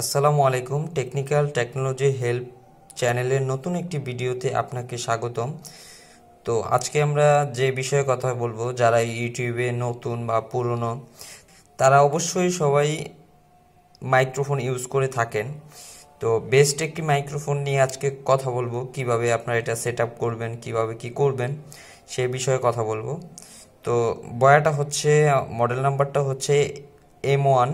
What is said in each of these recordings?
আসসালামু আলাইকুম, technical technology help চ্যানেলের নতুন একটি ভিডিওতে আপনাকে স্বাগতম। তো আজকে আমরা যে বিষয়ে কথা বলব, যারা ইউটিউবে নতুন বা পুরনো, তারা অবশ্যই সবাই মাইক্রোফোন ইউজ করে থাকেন। তো বেস্ট একটি মাইক্রোফোন নিয়ে আজকে কথা বলব, কীভাবে আপনারা এটা সেট করবেন, কীভাবে কি করবেন, সে বিষয়ে কথা বলব। তো বয়াটা হচ্ছে, মডেল নাম্বারটা হচ্ছে এম ওয়ান।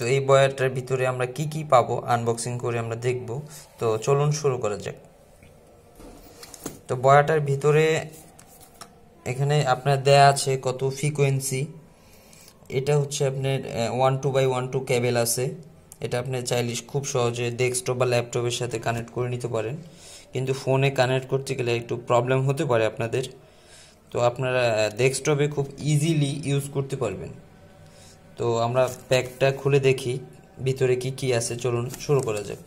তো এই বয়াটার ভিতরে আমরা কি কি পাবো? আনবক্সিং করে আমরা দেখব। তো চলুন শুরু করা যাক। তো বয়াটার ভিতরে এখানে আপনার দেয়া আছে কত ফ্রিকোয়েন্সি এটা হচ্ছে আপনার one two by one two cable আছে। এটা আপনি চাইলে খুব সহজে ডেস্কটপ বা ল্যাপটপের সাথে কানেক্ট করে নিতে পারেন। কিন্তু ফোনে কানেক্ট করতে গেলে একটু প্রবলেম হতে পারে আপনাদের। তো আপনারা ডেস্কটপে খুব ইজিলি ইউজ করতে পারবেন। তো আমরা প্যাকটা খুলে দেখি, ভিতরে কি কি আছে, চলুন শুরু করা যাক।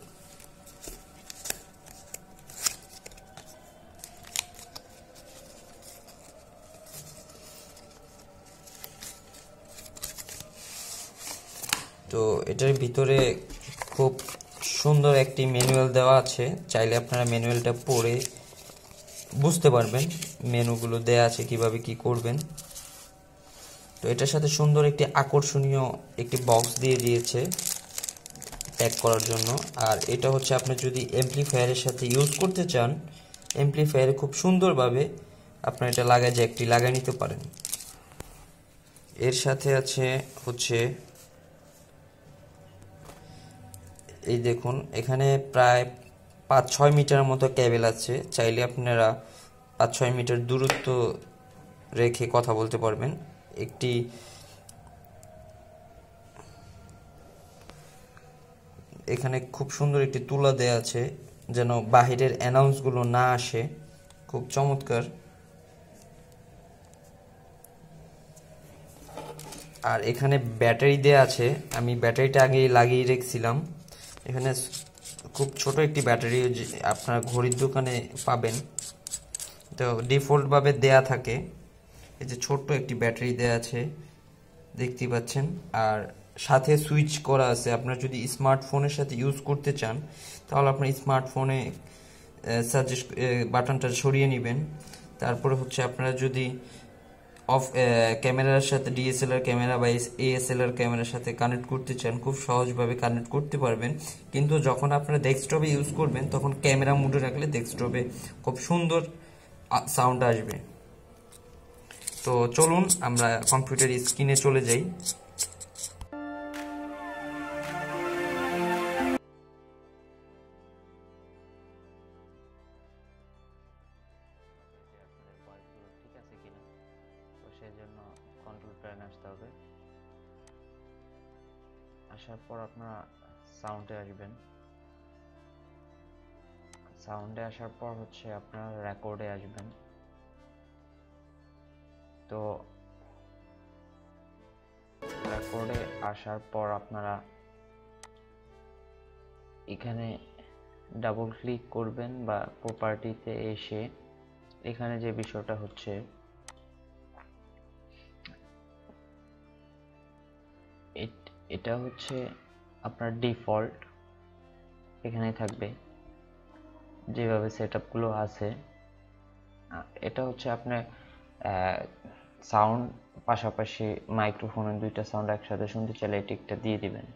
তো এটার ভিতরে খুব সুন্দর একটি ম্যানুয়াল দেওয়া আছে, চাইলে আপনারা ম্যানুয়ালটা পড়ে বুঝতে পারবেন, মেনুগুলো দেয়া আছে কীভাবে কি করবেন। তো এটার সাথে সুন্দর একটি আকর্ষণীয় একটি বক্স দিয়ে দিয়েছে প্যাক করার জন্য। আর এটা হচ্ছে আপনি যদি এমপ্লিফায়ারের সাথে ইউজ করতে চান এমপ্লিফায়ারে খুব সুন্দরভাবে আপনার এটা লাগায় একটি লাগাই নিতে পারেন। এর সাথে আছে হচ্ছে, এই দেখুন, এখানে প্রায় পাঁচ ছয় মিটার মতো ক্যাবেল আছে। চাইলে আপনারা পাঁচ ছয় মিটার দূরত্ব রেখে কথা বলতে পারবেন। একটি এখানে খুব সুন্দর একটি তুলা দেয়া আছে, যেন বাহিরের অ্যানাউন্সগুলো না আসে। খুব চমৎকার। আর এখানে ব্যাটারি দেয়া আছে, আমি ব্যাটারিটা আগে লাগিয়ে রেখেছিলাম। এখানে খুব ছোট একটি ব্যাটারি আপনার ঘড়ির দোকানে পাবেন। তো ডিফল্টভাবে দেয়া থাকে। এই যে ছোট্ট একটি ব্যাটারি দেয়া আছে দেখতে পাচ্ছেন। আর সাথে সুইচ করা আছে। আপনার যদি স্মার্টফোনের সাথে ইউজ করতে চান, তাহলে আপনার স্মার্টফোনে সাজেস্ট বাটনটা সরিয়ে নেবেন। তারপরে হচ্ছে আপনারা যদি অফ ক্যামেরার সাথে, ডিএসএলআর ক্যামেরা বা এএসএলআর ক্যামেরার সাথে কানেক্ট করতে চান, খুব সহজভাবে কানেক্ট করতে পারবেন। কিন্তু যখন আপনারা ডেস্কটপে ইউজ করবেন, তখন ক্যামেরা মুডে রাখলে ডেস্কটপে খুব সুন্দর সাউন্ড আসবে। তো চলুন আমরা কম্পিউটার স্ক্রিনে চলে যাই। সেজন্য কন্ট্রোল প্যানে আসতে হবে আসার পর আপনারা সাউন্ডে আসবেন। সাউন্ডে আসার পর হচ্ছে আপনারা রেকর্ডে আসবেন। তো রেকর্ডে আসার পর আপনারা এখানে ডাবল ক্লিক করবেন বা প্রপার্টিতে এসে এখানে যে বিষয়টা হচ্ছে, এটা হচ্ছে আপনার ডিফল্ট এখানে থাকবে যেভাবে সেট আছে। এটা হচ্ছে আপনার সাউন্ড পাশাপাশি মাইক্রোফোনের দুইটা সাউন্ড একসাথে শুনতে চাইলে এটি একটা দিয়ে দিবেন।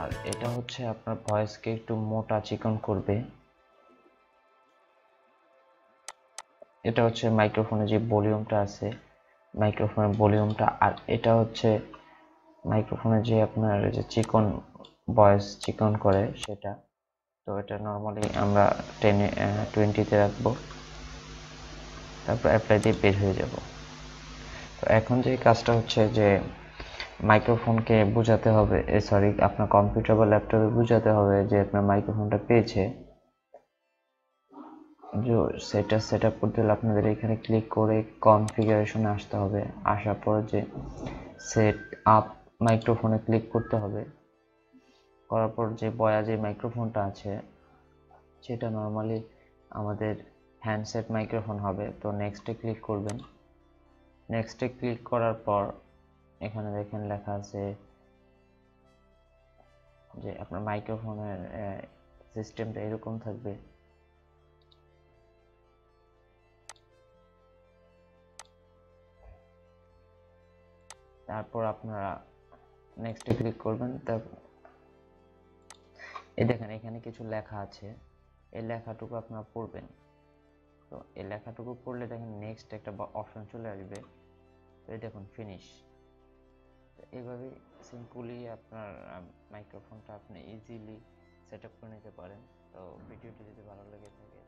আর এটা হচ্ছে আপনার ভয়েসকে একটু মোটা চিকন করবে। এটা হচ্ছে মাইক্রোফোনে যে ভলিউমটা আছে মাইক্রোফোনের ভলিউমটা আর এটা হচ্ছে মাইক্রোফোনে যে আপনার যে চিকন ভয়েস চিকন করে সেটা। তো এটা নর্মালি আমরা টেনে টোয়েন্টিতে রাখব। তারপর অ্যাপ্লাই দিয়ে বের হয়ে যাব। তো এখন যে কাজটা হচ্ছে যে মাইক্রোফোনকে বোঝাতে হবে সরি আপনার কম্পিউটার বা ল্যাপটপে বোঝাতে হবে যে আপনার মাইক্রোফোনটা পেয়েছে। যে সেটা সেট আপ করতে হলে আপনাদের এখানে ক্লিক করে কনফিগারেশনে আসতে হবে। আসার পর যে সেট আপ মাইক্রোফোনে ক্লিক করতে হবে। করার পর যে বয়া যে মাইক্রোফোনটা আছে, সেটা নর্মালি আমাদের হ্যান্ডসেট মাইক্রোফোন হবে। তো নেক্সটে ক্লিক করবেন। নেক্সটে ক্লিক করার পর এখানে দেখেন লেখা আছে যে আপনার মাইক্রোফোনের সিস্টেমটা এরকম থাকবে। তারপর আপনারা নেক্সটে ক্লিক করবেন। তারপর এই দেখেন এখানে কিছু লেখা আছে। এই লেখাটুকু আপনারা পড়বেন। তো এই লেখাটুকু পড়লে দেখেন নেক্সট একটা অপশন চলে আসবে। তো এই দেখুন ফিনিশ তো এইভাবে সিম্পলি আপনার মাইক্রোফোনটা আপনি ইজিলি সেট আপ করে নিতে পারেন। তো ভিডিওটি যদি ভালো লেগে থাকে